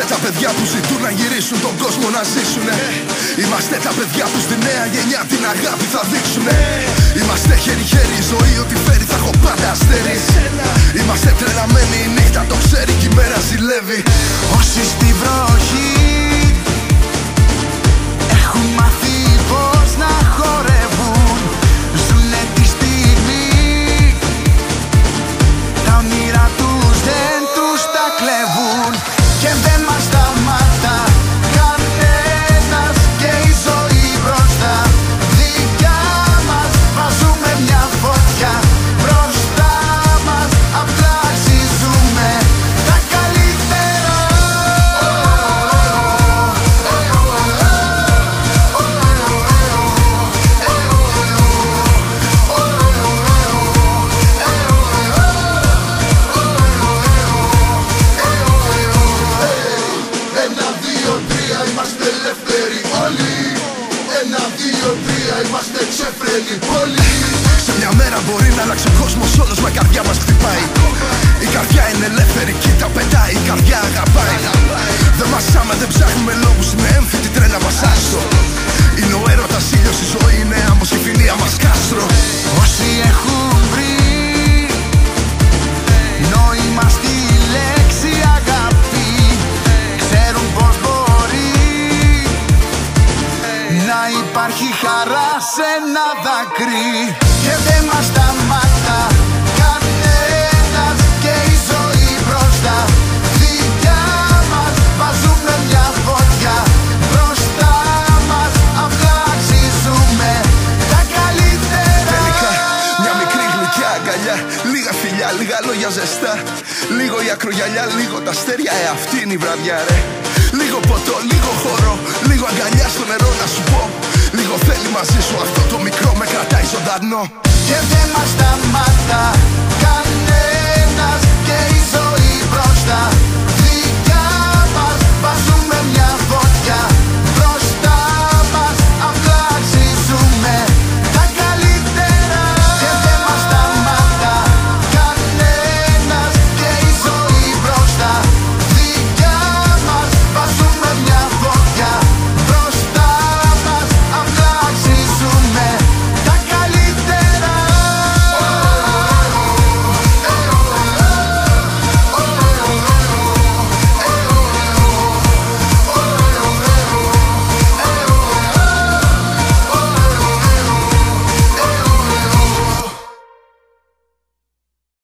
Είμαστε τα παιδιά που ζητούν να γυρίσουν τον κόσμο να ζήσουνε. Είμαστε τα παιδιά που στη νέα γενιά την αγάπη θα δείξουνε. Είμαστε είμαστε ξεφρένοι πολύ. Σε μια μέρα μπορεί να αλλάξει ο κόσμος όλος Μα η καρδιά μας χτυπάει. Η καρδιά είναι ελεύθερη, κοίτα πετάει Η καρδιά αγαπάει. Δεν μασάμε, δεν ψάχνουμε λόγους Είναι έμφυτη τρέλα μας άστο. Είναι ο έρωτας ήλιος, η ζωή είναι άμμος Και η φιλία μας κάστρο. Όσοι έχουν βρει νόημα στη λέξη αγάπη Ξέρουν πως μπορεί να υπάρχει χαρά σε ένα δάκρυ. Και δεν μας σταματά κανένας και η ζωή μπροστά. Δικιά μας βάζουμε μια φωτιά. Μπροστά μας απλά αξίζουμε. Τα καλύτερα. Τελικά μια μικρή γλυκιά αγκαλιά. Λίγα φιλιά, λίγα λόγια ζεστά. Λίγο η ακρογιαλιά, λίγο τα αστέρια. Ε αυτή είναι η βραδιά ρε. Λίγο ποτό, ζωντανό. Και δεν μας σταματά κανένας